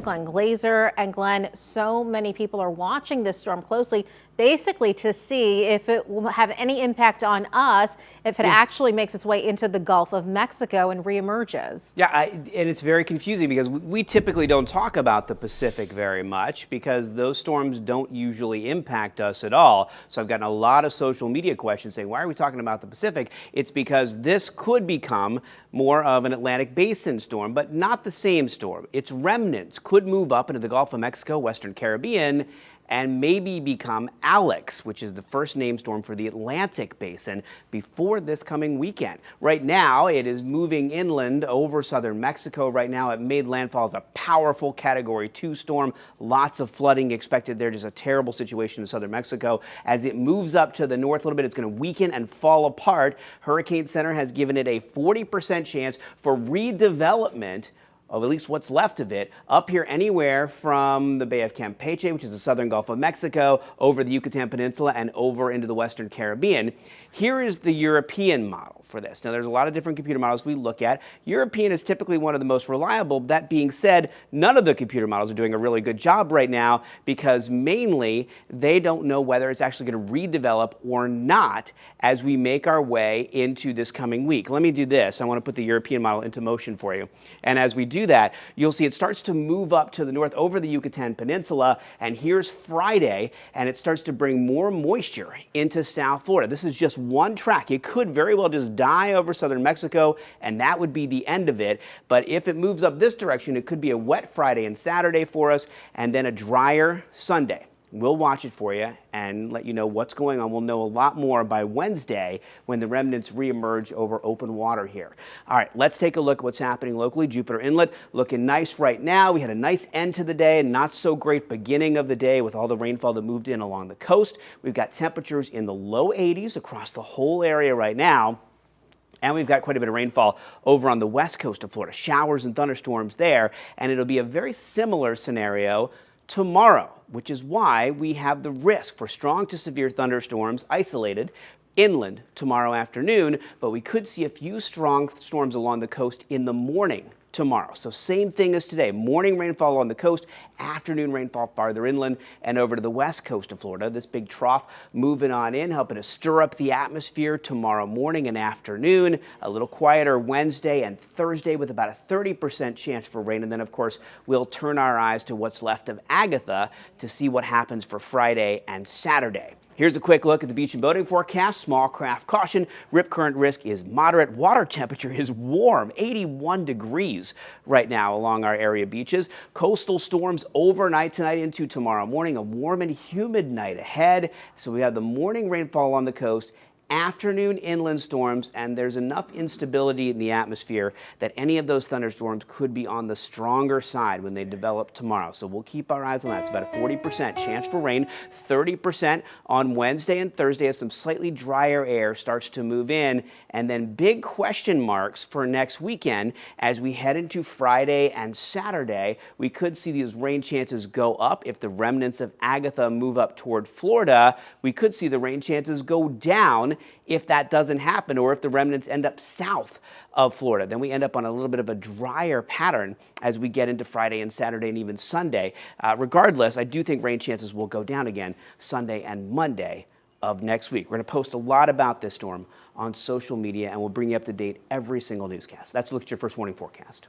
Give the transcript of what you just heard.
Glenn Glazer and Glenn, so many people are watching this storm closely, basically to see if it will have any impact on us if it yeah. actually makes its way into the Gulf of Mexico and reemerges. Yeah, I, and it's very confusing because we typically don't talk about the Pacific very much because those storms don't usually impact us at all. So I've gotten a lot of social media questions saying, why are we talking about the Pacific? It's because this could become more of an Atlantic basin storm, but not the same storm. Its remnants could move up into the Gulf of Mexico, Western Caribbean, and maybe become Alex, which is the first name storm for the Atlantic basin before this coming weekend. Right now, it is moving inland over southern Mexico. Right now, it made landfall as a powerful Category 2 storm. Lots of flooding expected there. Just a terrible situation in southern Mexico. As it moves up to the north a little bit, it's going to weaken and fall apart. Hurricane Center has given it a 40% chance for redevelopment of at least what's left of it, up here anywhere from the Bay of Campeche, which is the southern Gulf of Mexico, over the Yucatan Peninsula, and over into the Western Caribbean. Here is the European model for this. Now, there's a lot of different computer models we look at. European is typically one of the most reliable. That being said, none of the computer models are doing a really good job right now because mainly they don't know whether it's actually going to redevelop or not as we make our way into this coming week. Let me do this. I want to put the European model into motion for you. And as we do that, you'll see it starts to move up to the north over the Yucatan Peninsula. And here's Friday, and it starts to bring more moisture into South Florida. This is just one track. It could very well just die over southern Mexico, and that would be the end of it. But if it moves up this direction, it could be a wet Friday and Saturday for us, and then a drier Sunday. We'll watch it for you and let you know what's going on. We'll know a lot more by Wednesday when the remnants reemerge over open water here. All right, let's take a look at what's happening locally. Jupiter Inlet looking nice right now. We had a nice end to the day and not so great beginning of the day with all the rainfall that moved in along the coast. We've got temperatures in the low 80s across the whole area right now. And we've got quite a bit of rainfall over on the west coast of Florida, showers and thunderstorms there. And it'll be a very similar scenario tomorrow, which is why we have the risk for strong to severe thunderstorms isolated inland tomorrow afternoon, but we could see a few strong storms along the coast in the morning tomorrow. So same thing as today. Morning rainfall on the coast, afternoon rainfall farther inland and over to the west coast of Florida. This big trough moving on in, helping to stir up the atmosphere tomorrow morning and afternoon. A little quieter Wednesday and Thursday with about a 30% chance for rain. And then, of course, we'll turn our eyes to what's left of Agatha to see what happens for Friday and Saturday. Here's a quick look at the beach and boating forecast. Small craft caution. Rip current risk is moderate. Water temperature is warm, 81 degrees right now along our area beaches. Coastal storms overnight tonight into tomorrow morning. A warm and humid night ahead. So we have the morning rainfall on the coast afternoon inland storms, and there's enough instability in the atmosphere that any of those thunderstorms could be on the stronger side when they develop tomorrow. So we'll keep our eyes on that. It's about a 40% chance for rain, 30% on Wednesday and Thursday as some slightly drier air starts to move in, and then big question marks for next weekend as we head into Friday and Saturday. We could see these rain chances go up if the remnants of Agatha move up toward Florida. We could see the rain chances go down if that doesn't happen or if the remnants end up south of Florida. Then we end up on a little bit of a drier pattern as we get into Friday and Saturday and even Sunday. Uh, regardless, I do think rain chances will go down again Sunday and Monday of next week. We're going to post a lot about this storm on social media and we'll bring you up to date every single newscast. That's a look at your first warning forecast.